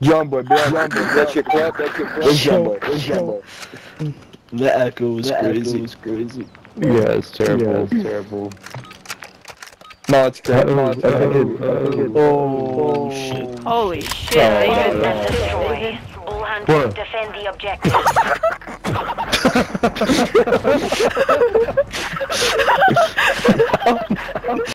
Young boy, bro, young boy, that's your clap, that's your clap. Where's John boy? That's young boy? The echo was The crazy. echo was crazy. Yeah, it's terrible. Yeah. It's terrible. No, it's crap. No, it's crap. uh-oh, Oh, shit. Holy shit. Oh, they oh, just- Destroy. All hands defend the objective.